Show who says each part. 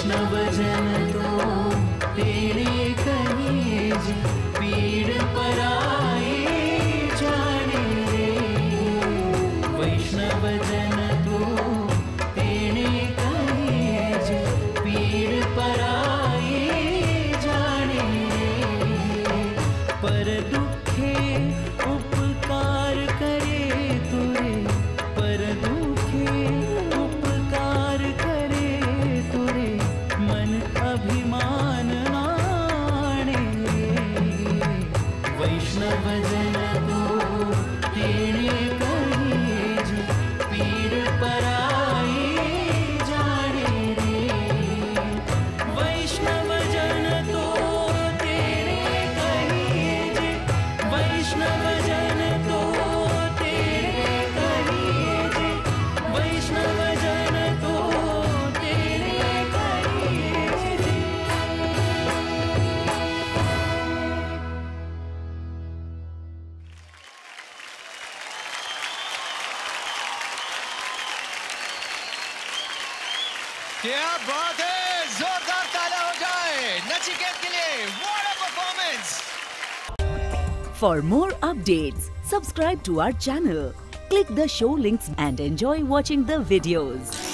Speaker 1: तो तेरे कहीं जी, पीड़ पराई जाने रे वैष्णव जन तो तेरे कहीं जी, पीड़ पराई जाने रे पर दुखे वैष्णव जन तो तेरे
Speaker 2: क्या बात है, जोरदार ताला हो जाए। नचिकेत के लिए performance
Speaker 3: for more update subscribe to our channel click the show links and enjoy watching the videos